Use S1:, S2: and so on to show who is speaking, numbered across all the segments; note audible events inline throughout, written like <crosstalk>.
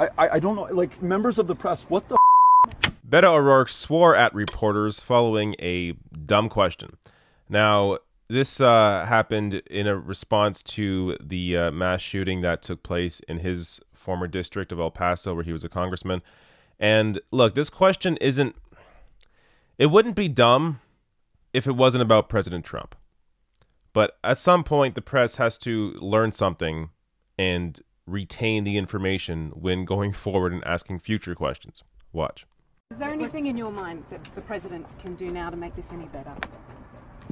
S1: I, I, don't know, like members of the press, what the
S2: Beto O'Rourke swore at reporters following a dumb question. Now, this uh, happened in a response to the uh, mass shooting that took place in his former district of El Paso, where he was a congressman. And look, this question isn't, it wouldn't be dumb if it wasn't about President Trump. But at some point, the press has to learn something and retain the information when going <laughs> forward and asking future questions. Watch.
S3: Is there anything in your mind that the president can do now to make this any better?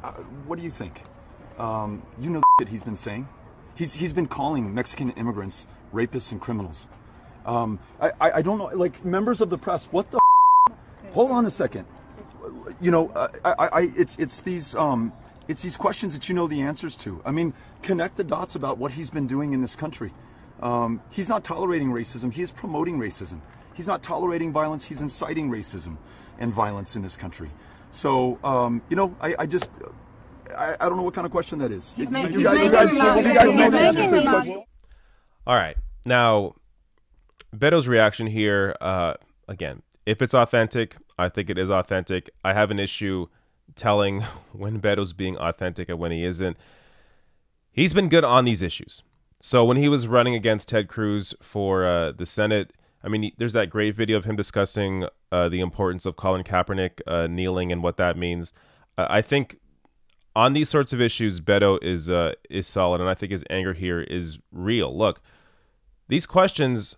S1: Uh, what do you think? Um, you know that he's been saying? He's, he's been calling Mexican immigrants rapists and criminals. Um, I, I, I, don't know, like members of the press, what the <laughs> Hold on a second. You know, uh, I, I, it's, it's these, um, it's these questions that you know the answers to. I mean, connect the dots about what he's been doing in this country. Um, he's not tolerating racism, he is promoting racism. He's not tolerating violence, he's inciting racism and violence in this country. So, um, you know, I, I just, I, I, don't know what kind of question that is.
S3: He's?
S2: All right. Now, Beto's reaction here, uh, again, if it's authentic, I think it is authentic. I have an issue telling <laughs> when Beto's being authentic and when he isn't. He's been good on these issues. So when he was running against Ted Cruz for uh, the Senate, I mean, there's that great video of him discussing uh, the importance of Colin Kaepernick uh, kneeling and what that means. Uh, I think on these sorts of issues, Beto is uh, is solid, and I think his anger here is real. Look, these questions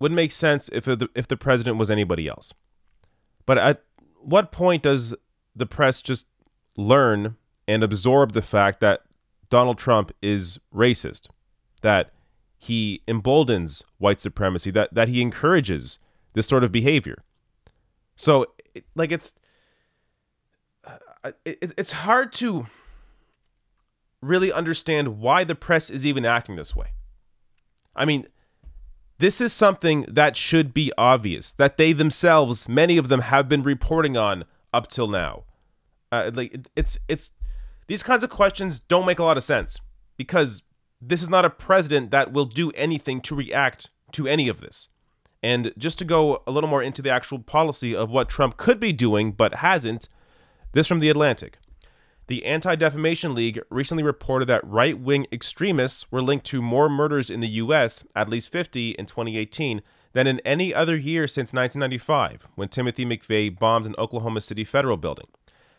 S2: would make sense if the, if the president was anybody else, but at what point does the press just learn and absorb the fact that Donald Trump is racist, that he emboldens white supremacy, that that he encourages this sort of behavior. So, it, like it's uh, it, it's hard to really understand why the press is even acting this way. I mean, this is something that should be obvious that they themselves, many of them, have been reporting on up till now. Uh, like it's it's these kinds of questions don't make a lot of sense because this is not a president that will do anything to react to any of this. And just to go a little more into the actual policy of what Trump could be doing but hasn't, this from The Atlantic. The Anti Defamation League recently reported that right wing extremists were linked to more murders in the U.S., at least 50 in 2018, than in any other year since 1995, when Timothy McVeigh bombed an Oklahoma City federal building.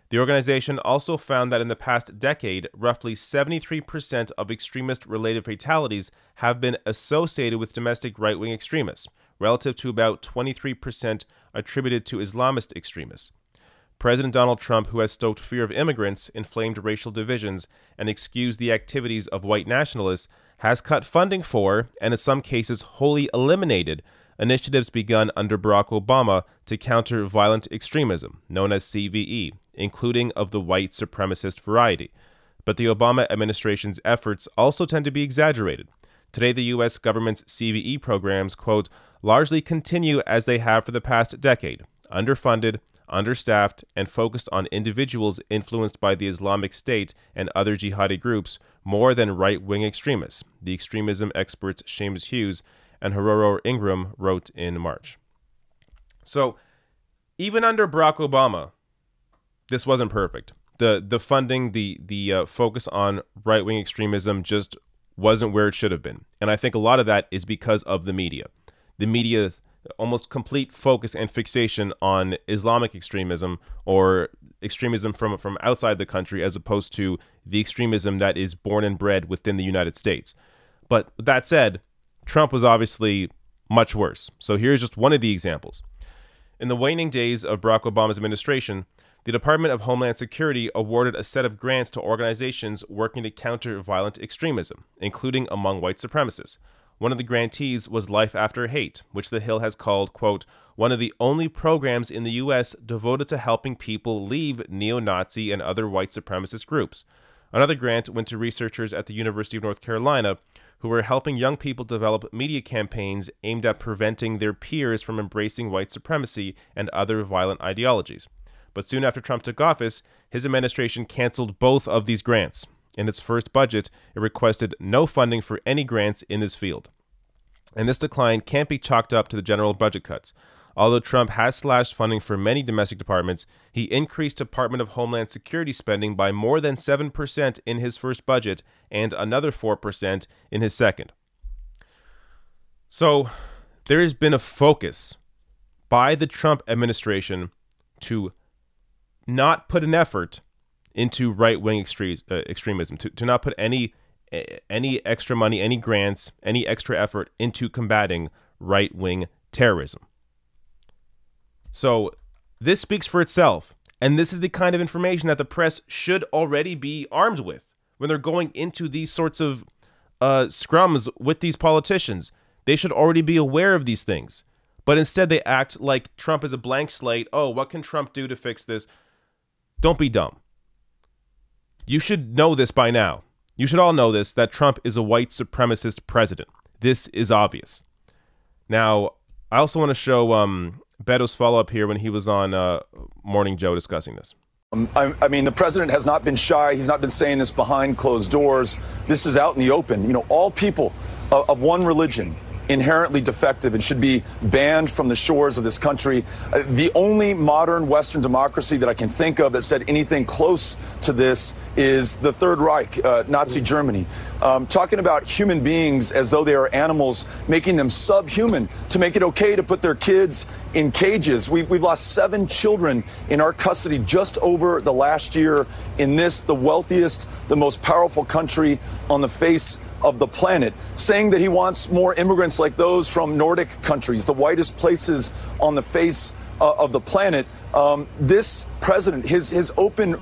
S2: The organization also found that in the past decade, roughly 73% of extremist related fatalities have been associated with domestic right wing extremists, relative to about 23% attributed to Islamist extremists. President Donald Trump, who has stoked fear of immigrants, inflamed racial divisions, and excused the activities of white nationalists, has cut funding for, and in some cases wholly eliminated, initiatives begun under Barack Obama to counter violent extremism, known as CVE, including of the white supremacist variety. But the Obama administration's efforts also tend to be exaggerated. Today, the U.S. government's CVE programs, quote, largely continue as they have for the past decade, underfunded, understaffed, and focused on individuals influenced by the Islamic State and other jihadi groups more than right wing extremists, the extremism experts Seamus Hughes and Haroro Ingram wrote in March. So, even under Barack Obama, this wasn't perfect. The the funding, the the uh, focus on right wing extremism just wasn't where it should have been, and I think a lot of that is because of the media. The media's almost complete focus and fixation on Islamic extremism or extremism from from outside the country, as opposed to the extremism that is born and bred within the United States. But that said, Trump was obviously much worse. So here's just one of the examples. In the waning days of Barack Obama's administration, the Department of Homeland Security awarded a set of grants to organizations working to counter violent extremism, including among white supremacists. One of the grantees was Life After Hate, which The Hill has called, quote, one of the only programs in the U.S. devoted to helping people leave neo Nazi and other white supremacist groups. Another grant went to researchers at the University of North Carolina who were helping young people develop media campaigns aimed at preventing their peers from embracing white supremacy and other violent ideologies. But soon after Trump took office, his administration canceled both of these grants. In its first budget, it requested no funding for any grants in this field. And this decline can't be chalked up to the general budget cuts. Although Trump has slashed funding for many domestic departments, he increased Department of Homeland Security spending by more than 7% in his first budget and another 4% in his second. So there has been a focus by the Trump administration to not put an effort into right wing uh, extremism, to, to not put any any extra money, any grants, any extra effort into combating right wing terrorism. So this speaks for itself. And this is the kind of information that the press should already be armed with when they're going into these sorts of uh, scrums with these politicians. They should already be aware of these things. But instead, they act like Trump is a blank slate. Oh, what can Trump do to fix this? Don't be dumb. You should know this by now. You should all know this that Trump is a white supremacist president. This is obvious. Now, I also want to show um, Beto's follow up here when he was on uh, Morning Joe discussing this.
S1: Um, I, I, mean, the president has not been shy. He's not been saying this behind closed doors. This is out in the open. You know, all people of, of one religion inherently defective and should be banned from the shores of this country. Uh, the only modern Western democracy that I can think of that said anything close to this is the Third Reich, uh, Nazi Germany. Um, talking about human beings as though they are animals, making them subhuman to make it okay to put their kids in cages. We, we've lost seven children in our custody just over the last year in this, the wealthiest, the most powerful country on the face of the planet, saying that he wants more immigrants like those from Nordic countries, the whitest places on the face uh, of the planet. Um, this president, his his open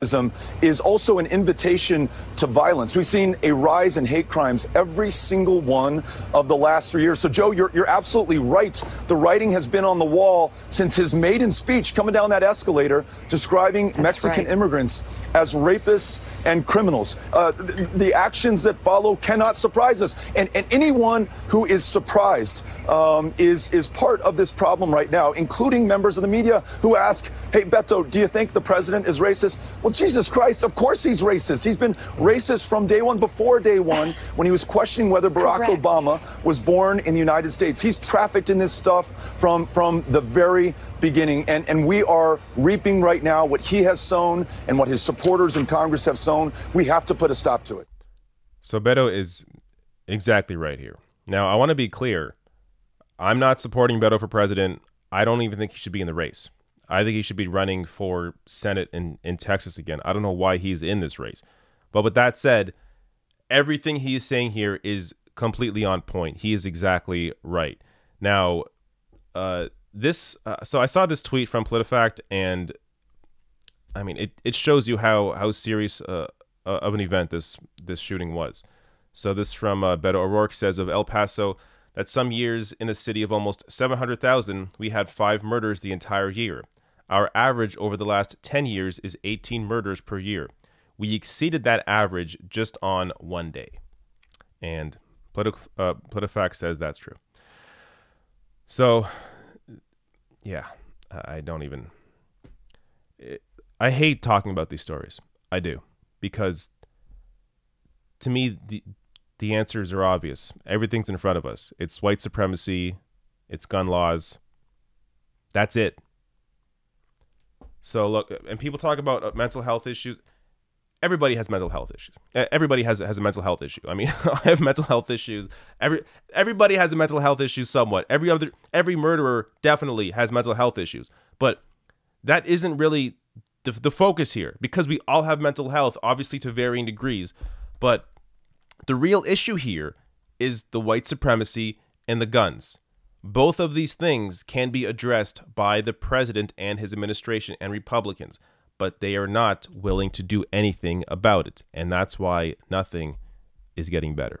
S1: is also an invitation to violence. We've seen a rise in hate crimes every single one of the last three years. So, Joe, you're, you're absolutely right. The writing has been on the wall since his maiden speech coming down that escalator describing That's Mexican right. immigrants as rapists and criminals. Uh, the, the, actions that follow cannot surprise us. And, and anyone who is surprised um, is, is part of this problem right now, including members of the media who ask, hey, Beto, do you think the president is racist? Well, Jesus Christ, of course he's racist. He's been racist from day one, before day one, <laughs> when he was questioning whether Barack Correct. Obama was born in the United States. He's trafficked in this stuff from, from the very beginning. And, and we are reaping right now what he has sown and what his supporters in Congress have sown. We have to put a stop to it.
S2: So Beto is exactly right here. Now, I want to be clear. I'm not supporting Beto for president. I don't even think he should be in the race. I think he should be running for Senate in, in Texas again. I don't know why he's in this race. But with that said, everything he is saying here is completely on point. He is exactly right. Now, uh, this, uh, so I saw this tweet from PolitiFact, and I mean, it, it shows you how, how serious uh, uh of an event this, this shooting was. So this from uh, Beto O'Rourke says of El Paso that some years in a city of almost 700,000, we had five murders the entire year. Our average over the last 10 years is 18 murders per year. We exceeded that average just on one day. And Politic, uh, PolitiFact says that's true. So, yeah, I don't even. It, I hate talking about these stories. I do. Because to me, the, the answers are obvious. Everything's in front of us. It's white supremacy, it's gun laws. That's it. So look, and people talk about uh, mental health issues. Everybody has mental health issues. Everybody has has a mental health issue. I mean, <laughs> I have mental health issues. Every everybody has a mental health issue somewhat. Every other every murderer definitely has mental health issues. But that isn't really the, the focus here because we all have mental health, obviously to varying degrees. But the real issue here is the white supremacy and the guns. Both of these things can be addressed by the president and his administration and Republicans, but they are not willing to do anything about it. And that's why nothing is getting better.